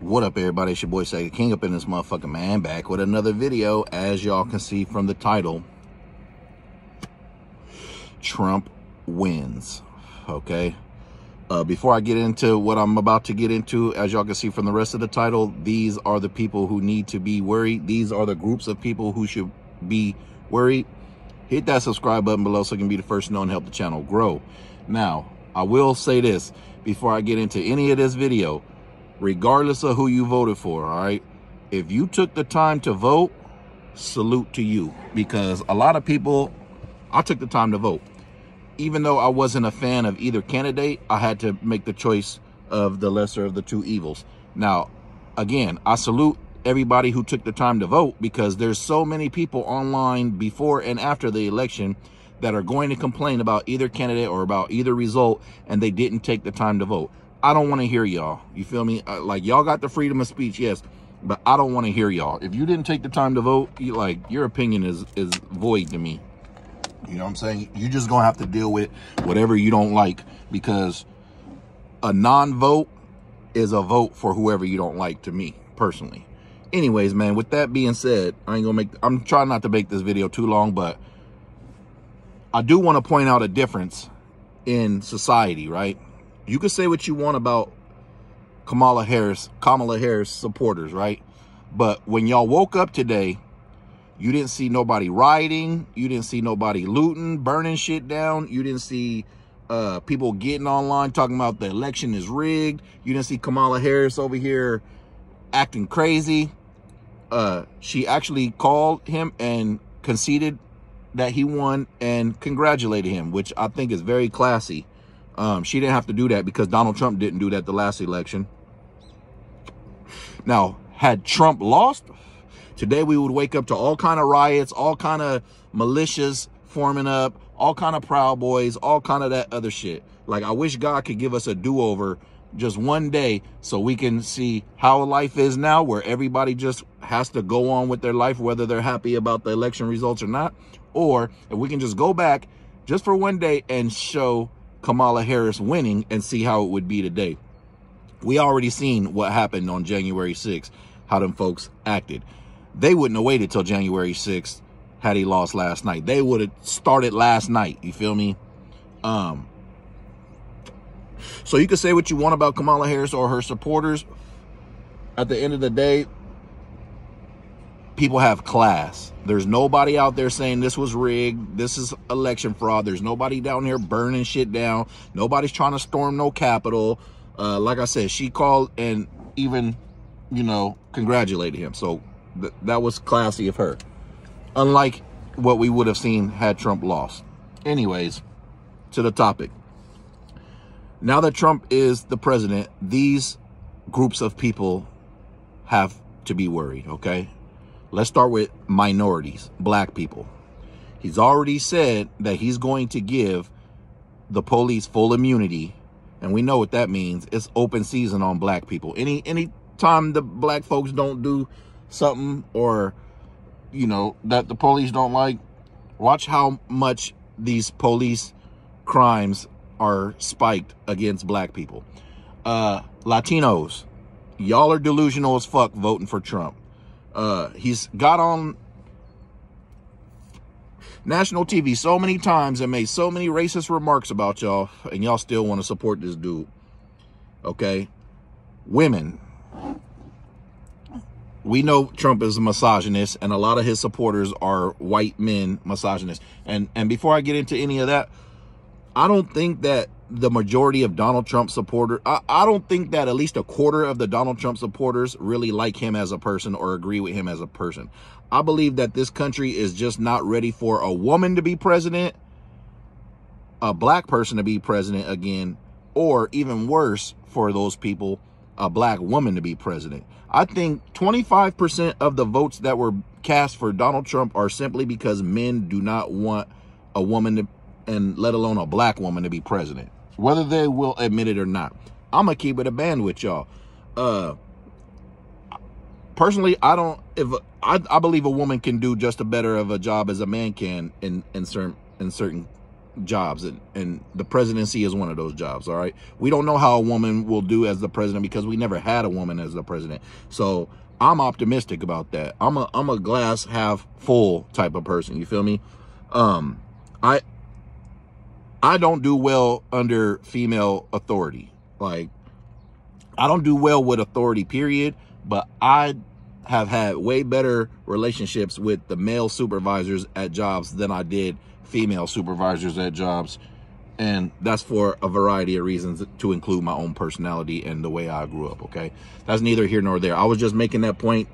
What up, everybody? It's your boy Sac Tha King up in this motherfucking man back with another video. As y'all can see from the title, Trump wins. Okay. Uh, before I get into what I'm about to get into, as y'all can see from the rest of the title, these are the people who need to be worried. These are the groups of people who should be worried. Hit that subscribe button below so you can be the first to know and help the channel grow. Now, I will say this before I get into any of this video regardless of who you voted for, all right? If you took the time to vote, salute to you because a lot of people, I took the time to vote. Even though I wasn't a fan of either candidate, I had to make the choice of the lesser of the two evils. Now, again, I salute everybody who took the time to vote because there's so many people online before and after the election that are going to complain about either candidate or about either result and they didn't take the time to vote. I don't want to hear y'all. You feel me? Uh, like y'all got the freedom of speech, yes, but I don't want to hear y'all. If you didn't take the time to vote, you, like your opinion is is void to me. You know what I'm saying? You're just gonna have to deal with whatever you don't like because a non-vote is a vote for whoever you don't like to me personally. Anyways, man, with that being said, I ain't gonna make I'm trying not to make this video too long, but I do want to point out a difference in society, right? You can say what you want about Kamala Harris, Kamala Harris supporters, right? But when y'all woke up today, you didn't see nobody rioting. You didn't see nobody looting, burning shit down. You didn't see uh, people getting online talking about the election is rigged. You didn't see Kamala Harris over here acting crazy. Uh, she actually called him and conceded that he won and congratulated him, which I think is very classy. Um, she didn't have to do that because Donald Trump didn't do that the last election. Now, had Trump lost, today we would wake up to all kind of riots, all kind of militias forming up, all kind of Proud Boys, all kind of that other shit. Like, I wish God could give us a do-over just one day so we can see how life is now where everybody just has to go on with their life whether they're happy about the election results or not or if we can just go back just for one day and show Kamala Harris winning and see how it would be today. We already seen what happened on January 6th, how them folks acted. They wouldn't have waited till January 6th had he lost last night. They would have started last night. You feel me? Um, so you can say what you want about Kamala Harris or her supporters. At the end of the day, people have class. There's nobody out there saying this was rigged. This is election fraud. There's nobody down here burning shit down. Nobody's trying to storm no Capitol. Uh, like I said, she called and even, you know, congratulated him. So th that was classy of her. Unlike what we would have seen had Trump lost. Anyways, to the topic. Now that Trump is the president, these groups of people have to be worried, okay? Let's start with minorities, black people. He's already said that he's going to give the police full immunity. And we know what that means. It's open season on black people. Any any time the black folks don't do something or, you know, that the police don't like, watch how much these police crimes are spiked against black people. Uh, Latinos, y'all are delusional as fuck voting for Trump. Uh, he's got on national TV so many times and made so many racist remarks about y'all, and y'all still want to support this dude. Okay? Women. We know Trump is a misogynist, and a lot of his supporters are white men misogynists. And and before I get into any of that, I don't think that the majority of Donald Trump supporters, I, I don't think that at least a quarter of the Donald Trump supporters really like him as a person or agree with him as a person. I believe that this country is just not ready for a woman to be president, a black person to be president again, or even worse for those people, a black woman to be president. I think 25% of the votes that were cast for Donald Trump are simply because men do not want a woman to, and let alone a black woman to be president whether they will admit it or not. I'm gonna keep it a band with y'all. Uh, personally, I don't. If I, I believe a woman can do just a better of a job as a man can in in certain in certain jobs and, and the presidency is one of those jobs all right we don't know how a woman will do as the president because we never had a woman as the president so i'm optimistic about that i'm a i'm a glass half full type of person you feel me um i i don't do well under female authority like i don't do well with authority period but i have had way better relationships with the male supervisors at jobs than i did female supervisors at jobs. And that's for a variety of reasons to include my own personality and the way I grew up, okay? That's neither here nor there. I was just making that point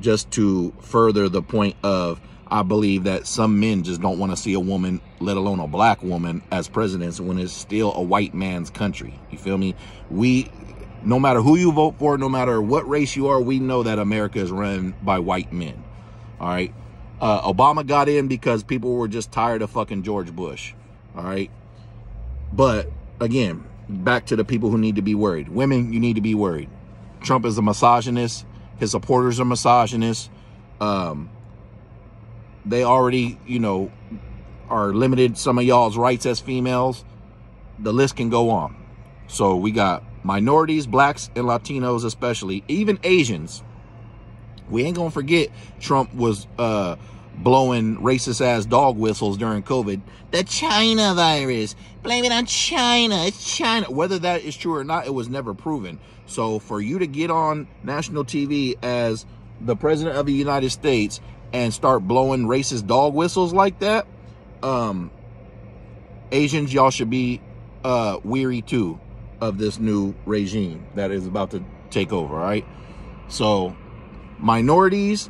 just to further the point of I believe that some men just don't want to see a woman, let alone a black woman, as president when it's still a white man's country. You feel me? We, no matter who you vote for, no matter what race you are, we know that America is run by white men. All right. Uh, Obama got in because people were just tired of fucking George Bush. All right. But again, back to the people who need to be worried. Women, you need to be worried. Trump is a misogynist. His supporters are misogynists. Um, they already, you know, are limited some of y'all's rights as females. The list can go on. So we got minorities, blacks, and Latinos, especially, even Asians. We ain't gonna forget Trump was uh blowing racist ass dog whistles during COVID. The China virus. Blame it on China. It's China. Whether that is true or not, it was never proven. So for you to get on national TV as the president of the United States and start blowing racist dog whistles like that, um, Asians, y'all should be uh, weary too of this new regime that is about to take over, right? So minorities,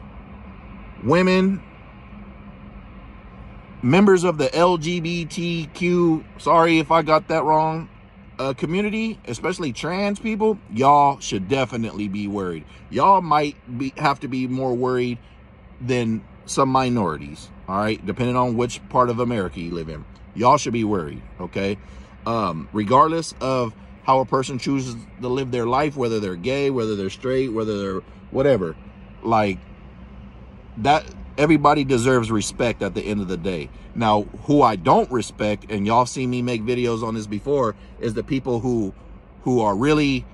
women, members of the LGBTQ, sorry if I got that wrong, uh, community, especially trans people, y'all should definitely be worried. Y'all might be have to be more worried than some minorities, all right, depending on which part of America you live in. Y'all should be worried, okay? Um, regardless of how a person chooses to live their life, whether they're gay, whether they're straight, whether they're whatever, like that everybody deserves respect at the end of the day. Now, who I don't respect, and y'all see me make videos on this before, is the people who who are really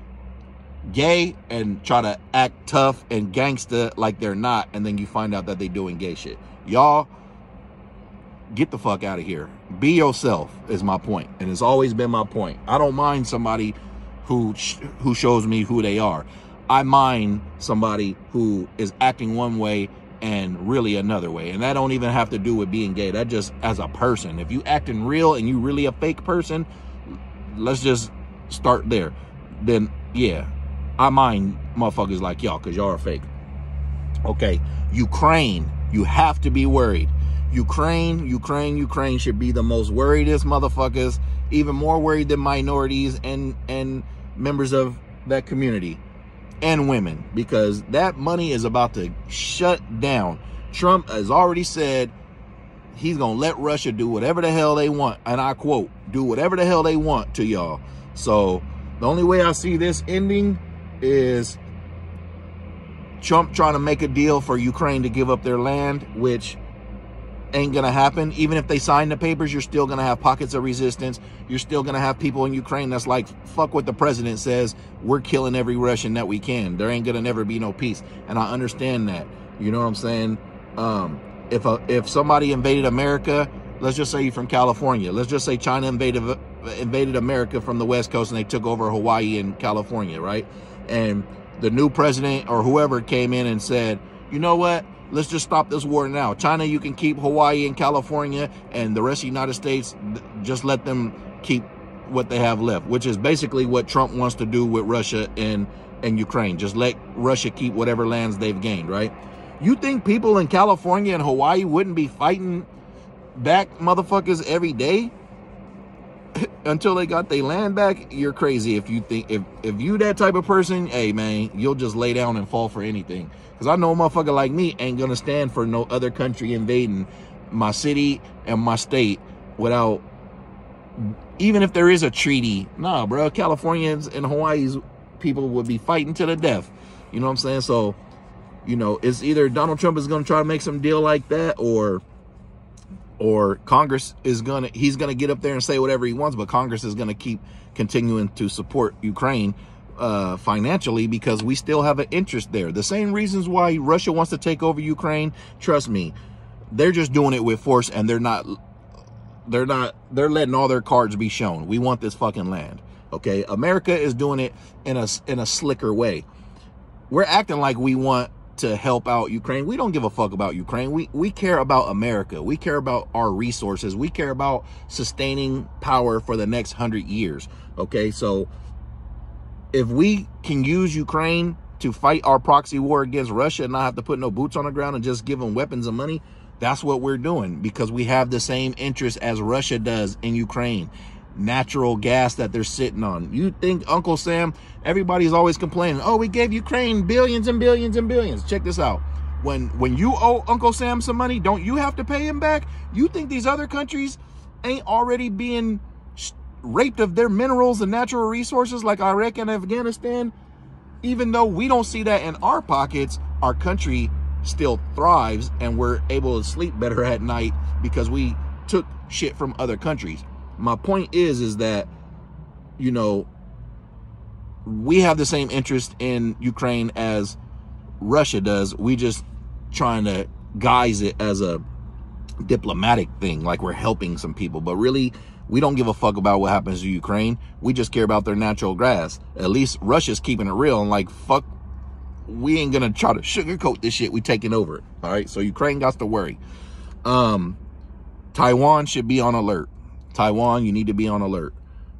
gay and try to act tough and gangsta like they're not, and then you find out that they doing gay shit. Y'all get the fuck out of here. Be yourself is my point, and it's always been my point. I don't mind somebody who who shows me who they are. I mind somebody who is acting one way and really another way. And that don't even have to do with being gay. That just as a person. If you acting real and you really a fake person, let's just start there. Then yeah, I mind motherfuckers like y'all because y'all are fake. Okay, Ukraine, you have to be worried. Ukraine, Ukraine, Ukraine should be the most worriedest motherfuckers, even more worried than minorities and and members of that community and women because that money is about to shut down. Trump has already said he's going to let Russia do whatever the hell they want. And I quote, do whatever the hell they want to y'all. So the only way I see this ending is Trump trying to make a deal for Ukraine to give up their land, which ain't gonna happen. Even if they sign the papers, you're still gonna have pockets of resistance. You're still gonna have people in Ukraine that's like, fuck what the president says. We're killing every Russian that we can. There ain't gonna never be no peace. And I understand that. You know what I'm saying? Um, if a, if somebody invaded America, let's just say you're from California. Let's just say China invaded invaded America from the West Coast and they took over Hawaii and California, right? And the new president or whoever came in and said, you know what? let's just stop this war now. China, you can keep Hawaii and California, and the rest of the United States, just let them keep what they have left, which is basically what Trump wants to do with Russia and, and Ukraine. Just let Russia keep whatever lands they've gained, right? You think people in California and Hawaii wouldn't be fighting back motherfuckers every day until they got their land back? You're crazy if you think, if, if you that type of person, hey man, you'll just lay down and fall for anything. Because I know a motherfucker like me ain't to stand for no other country invading my city and my state without, even if there is a treaty. Nah, bro, Californians and Hawaii's people would be fighting to the death. You know what I'm saying? So, you know, it's either Donald Trump is to try to make some deal like that or or Congress is going to, he's going to get up there and say whatever he wants, but Congress is going to keep continuing to support Ukraine uh, financially because we still have an interest there. The same reasons why Russia wants to take over Ukraine, trust me, they're just doing it with force and they're not, they're not, they're letting all their cards be shown. We want this fucking land. Okay. America is doing it in a, in a slicker way. We're acting like we want to help out Ukraine. We don't give a fuck about Ukraine. We we care about America. We care about our resources. We care about sustaining power for the next 100 years. Okay? So if we can use Ukraine to fight our proxy war against Russia and not have to put no boots on the ground and just give them weapons and money, that's what we're doing because we have the same interest as Russia does in Ukraine natural gas that they're sitting on. You think Uncle Sam, everybody's always complaining, oh, we gave Ukraine billions and billions and billions. Check this out. When when you owe Uncle Sam some money, don't you have to pay him back? You think these other countries ain't already being raped of their minerals and natural resources like Iraq and Afghanistan? Even though we don't see that in our pockets, our country still thrives and we're able to sleep better at night because we took shit from other countries my point is, is that, you know, we have the same interest in Ukraine as Russia does. We just trying to guise it as a diplomatic thing, like we're helping some people. But really, we don't give a fuck about what happens to Ukraine. We just care about their natural gas. At least Russia's keeping it real and like, fuck, we ain't gonna try to sugarcoat this shit. We taking over. It. All right. So Ukraine got to worry. Um, Taiwan should be on alert. Taiwan, you need to be on alert.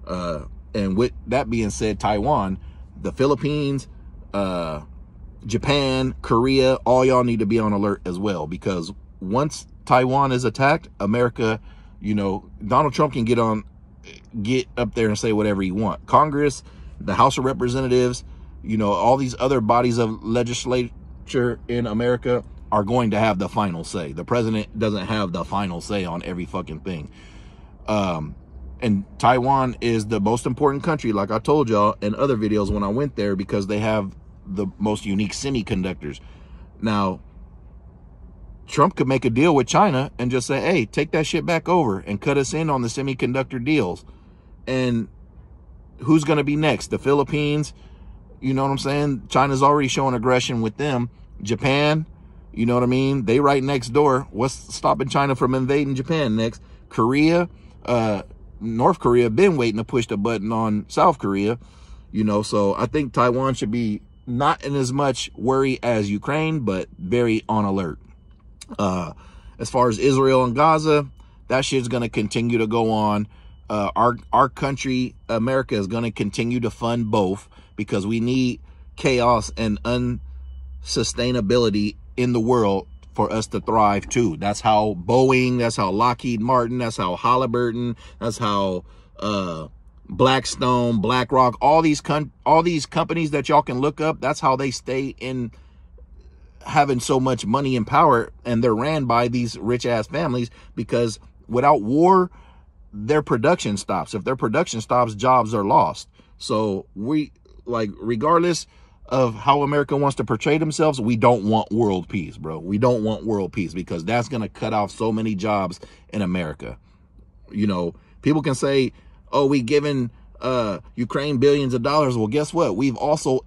Uh, and with that being said, Taiwan, the Philippines, uh, Japan, Korea, all y'all need to be on alert as well because once Taiwan is attacked, America, you know, Donald Trump can get on, get up there and say whatever he want. Congress, the House of Representatives, you know, all these other bodies of legislature in America are going to have the final say. The president doesn't have the final say on every fucking thing. Um, and Taiwan is the most important country, like I told y'all in other videos when I went there, because they have the most unique semiconductors. Now, Trump could make a deal with China and just say, hey, take that shit back over and cut us in on the semiconductor deals. And who's going to be next? The Philippines? You know what I'm saying? China's already showing aggression with them. Japan, you know what I mean? They right next door. What's stopping China from invading Japan next? Korea? Uh, North Korea been waiting to push the button on South Korea, you know, so I think Taiwan should be not in as much worry as Ukraine, but very on alert. Uh, as far as Israel and Gaza, that shit's going to continue to go on. Uh, our, our country, America is going to continue to fund both because we need chaos and unsustainability in the world for us to thrive too. That's how Boeing, that's how Lockheed Martin, that's how Halliburton, that's how uh, Blackstone, BlackRock, all these all these companies that y'all can look up, that's how they stay in having so much money and power and they're ran by these rich ass families because without war their production stops. If their production stops, jobs are lost. So we like regardless of how America wants to portray themselves, we don't want world peace, bro. We don't want world peace because that's going to cut off so many jobs in America. You know, people can say, oh, we given uh, Ukraine billions of dollars. Well, guess what? We've also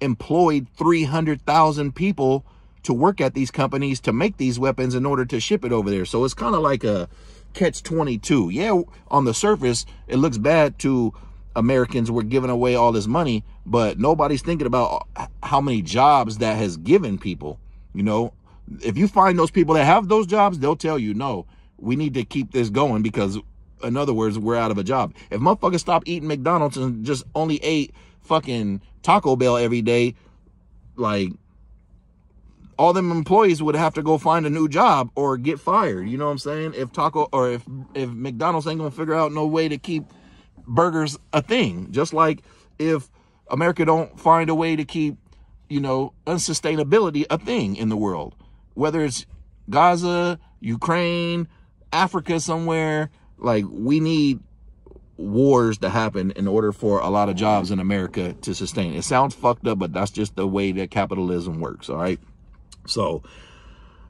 employed 300,000 people to work at these companies to make these weapons in order to ship it over there. So it's kind of like a catch 22. Yeah, on the surface, it looks bad to Americans were giving away all this money, but nobody's thinking about how many jobs that has given people. You know, if you find those people that have those jobs, they'll tell you, no, we need to keep this going because, in other words, we're out of a job. If motherfuckers stop eating McDonald's and just only ate fucking Taco Bell every day, like, all them employees would have to go find a new job or get fired. You know what I'm saying? If Taco or if if McDonald's ain't gonna figure out no way to keep burgers a thing. Just like if America don't find a way to keep, you know, unsustainability a thing in the world, whether it's Gaza, Ukraine, Africa somewhere, like we need wars to happen in order for a lot of jobs in America to sustain. It sounds fucked up, but that's just the way that capitalism works, all right? So,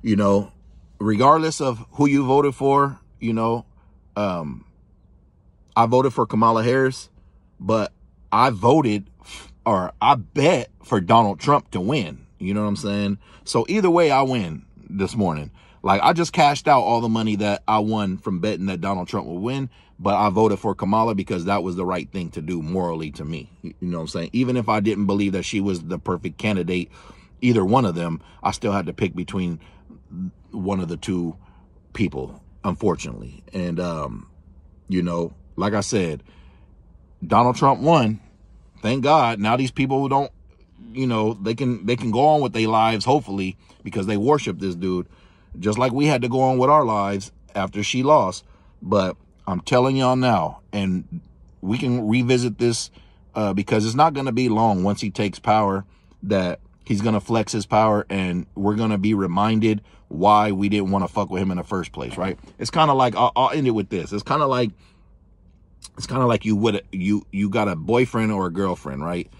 you know, regardless of who you voted for, you know, um, I voted for Kamala Harris, but I voted or I bet for Donald Trump to win. You know what I'm saying? So either way, I win this morning. Like I just cashed out all the money that I won from betting that Donald Trump would win, but I voted for Kamala because that was the right thing to do morally to me. You know what I'm saying? Even if I didn't believe that she was the perfect candidate, either one of them, I still had to pick between one of the two people, unfortunately. And um, you know, like I said, Donald Trump won. Thank God. Now these people who don't, you know, they can they can go on with their lives, hopefully, because they worship this dude just like we had to go on with our lives after she lost. But I'm telling y'all now, and we can revisit this uh, because it's not going to be long once he takes power that he's going to flex his power and we're going to be reminded why we didn't want to fuck with him in the first place, right? It's kind of like, I'll, I'll end it with this. It's kind of like, it's kind of like you would, you, you got a boyfriend or a girlfriend, right?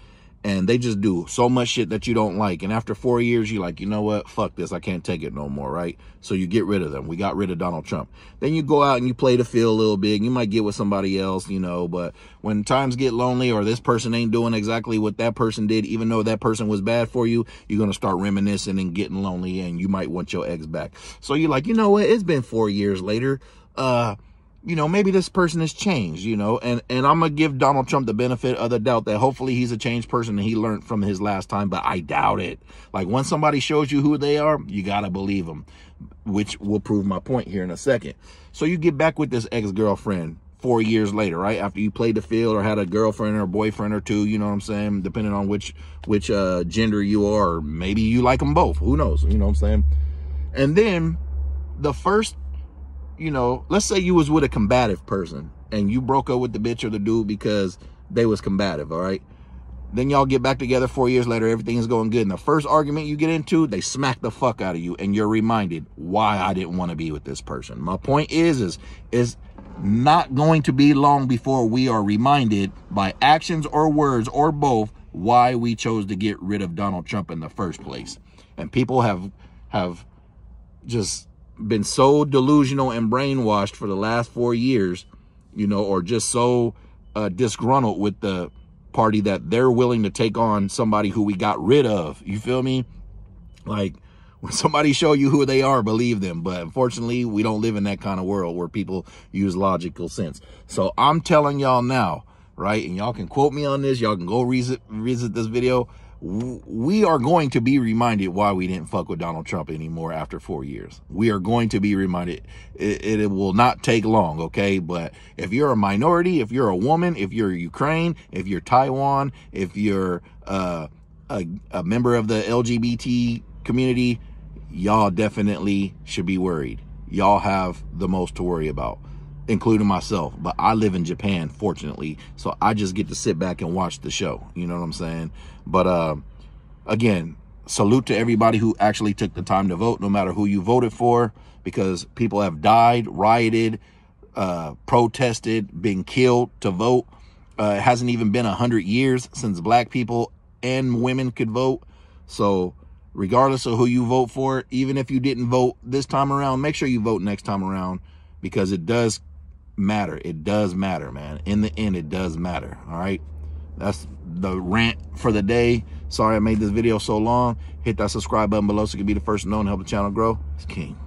and they just do so much shit that you don't like. And after four years, you're like, you know what? Fuck this. I can't take it no more, right? So you get rid of them. We got rid of Donald Trump. Then you go out and you play the field a little bit. You might get with somebody else, you know, but when times get lonely or this person ain't doing exactly what that person did, even though that person was bad for you, you're going to start reminiscing and getting lonely and you might want your ex back. So you're like, you know what? It's been four years later. Uh, you know, maybe this person has changed, you know, and, and I'm going to give Donald Trump the benefit of the doubt that hopefully he's a changed person and he learned from his last time, but I doubt it. Like once somebody shows you who they are, you got to believe them, which will prove my point here in a second. So you get back with this ex-girlfriend four years later, right? After you played the field or had a girlfriend or boyfriend or two, you know what I'm saying? Depending on which, which, uh, gender you are, maybe you like them both. Who knows? You know what I'm saying? And then the first you know, let's say you was with a combative person and you broke up with the bitch or the dude because they was combative, all right? Then y'all get back together four years later, everything's going good. And the first argument you get into, they smack the fuck out of you and you're reminded why I didn't want to be with this person. My point is, is, is not going to be long before we are reminded by actions or words or both why we chose to get rid of Donald Trump in the first place. And people have, have just been so delusional and brainwashed for the last four years, you know, or just so uh, disgruntled with the party that they're willing to take on somebody who we got rid of. You feel me? Like when somebody show you who they are, believe them. But unfortunately, we don't live in that kind of world where people use logical sense. So I'm telling y'all now, right? And y'all can quote me on this. Y'all can go visit, visit this video we are going to be reminded why we didn't fuck with Donald Trump anymore after four years. We are going to be reminded. It, it, will not take long, okay? But if you're a minority, if you're a woman, if you're Ukraine, if you're Taiwan, if you're uh, a, a member of the LGBT community, y'all definitely should be worried. Y'all have the most to worry about including myself. But I live in Japan, fortunately, so I just get to sit back and watch the show. You know what I'm saying? But uh, again, salute to everybody who actually took the time to vote, no matter who you voted for, because people have died, rioted, uh, protested, been killed to vote. Uh, it hasn't even been a hundred years since black people and women could vote. So regardless of who you vote for, even if you didn't vote this time around, make sure you vote next time around because it does matter. It does matter, man. In the end, it does matter. All right. That's the rant for the day. Sorry I made this video so long. Hit that subscribe button below so you can be the first to know and help the channel grow. It's King.